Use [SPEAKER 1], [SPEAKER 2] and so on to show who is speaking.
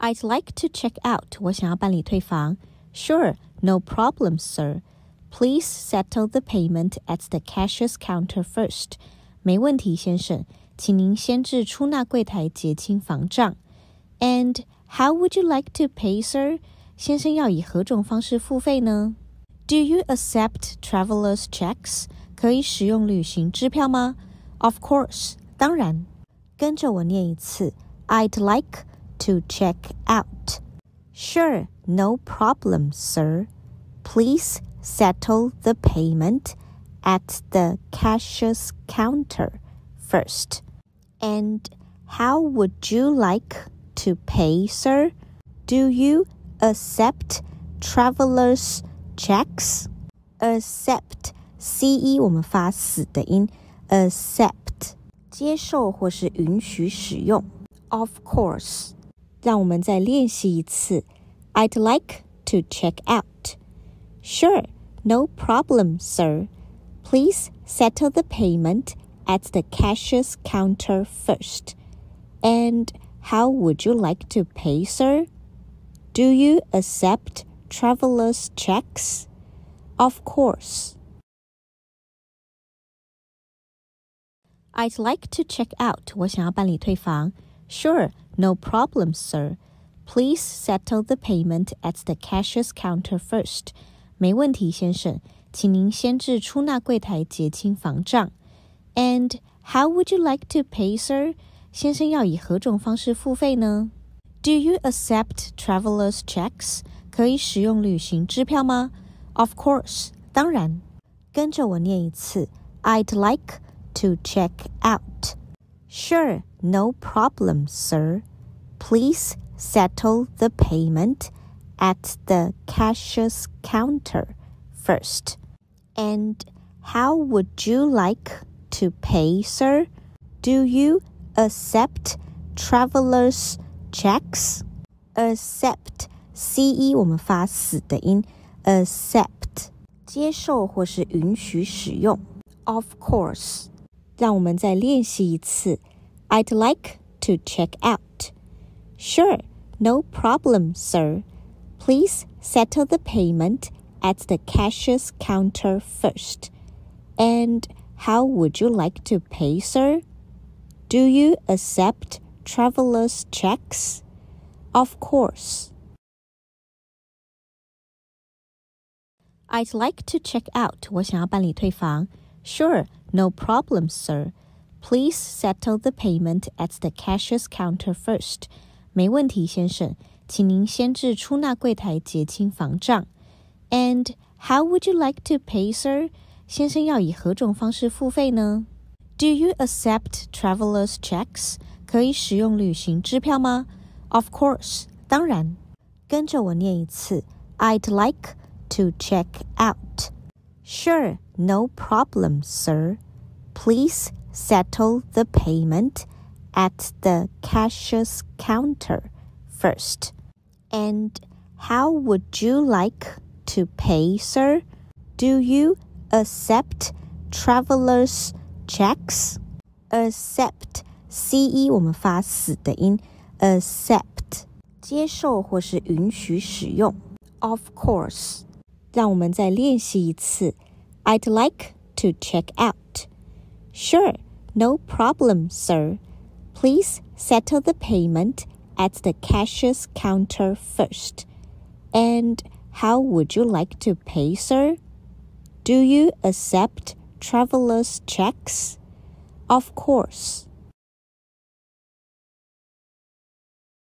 [SPEAKER 1] I'd like to check out. 我想要办理退房。Sure, no problem, sir. Please settle the payment at the cashier's counter first. 没问题，先生，请您先至出纳柜台结清房账。And how would you like to pay, sir? 先生要以何种方式付费呢？Do you accept travelers' checks? 可以使用旅行支票吗？Of course，当然。跟着我念一次。I'd like to check out. Sure, no problem, sir. Please settle the payment at the cashier's counter first. And how would you like to pay, sir? Do you accept travelers' checks? Accept c e 我们发死的音，accept 接受或是允许使用。Of course， 让我们再练习一次。I'd like to check out. Sure, no problem, sir. Please settle the payment at the cashier's counter first. And how would you like to pay, sir? Do you accept traveler's checks? Of course. I'd like to check out. 我想要办理退房。Sure, no problem, sir. Please settle the payment at the cashier's counter first. 没问题，先生，请您先至出纳柜台结清房账。And how would you like to pay, sir? 先生要以何种方式付费呢？Do you accept travelers' checks? 可以使用旅行支票吗？Of course，当然。跟着我念一次。I'd like to check out. Sure, no problem, sir. Please settle the payment at the cashier's counter first. And how would you like to pay, sir? Do you accept travelers' checks? Accept c e 我们发死的音，accept 接受或是允许使用。Of course，让我们再练习一次。 I'd like to check out. Sure, no problem, sir. Please settle the payment at the cashier's counter first. And how would you like to pay, sir? Do you accept traveler's checks? Of course. I'd like to check out. 我想要办理退房。Sure, no problem, sir. Please settle the payment at the cashier's counter first. 没问题，先生，请您先至出纳柜台结清房账。And how would you like to pay, sir? 先生要以何种方式付费呢？Do you accept travelers' checks? 可以使用旅行支票吗？Of course，当然。跟着我念一次。I'd like to check out. Sure, no problem, sir. Please settle the payment at the cashier's counter first. And how would you like to pay, sir? Do you accept travelers' checks? Accept c e 我们发死的音，accept 接受或是允许使用。Of course，让我们再练习一次。I'd like to check out. Sure, no problem, sir. Please settle the payment at the cashier's counter first. And how would you like to pay, sir? Do you accept traveler's checks? Of course.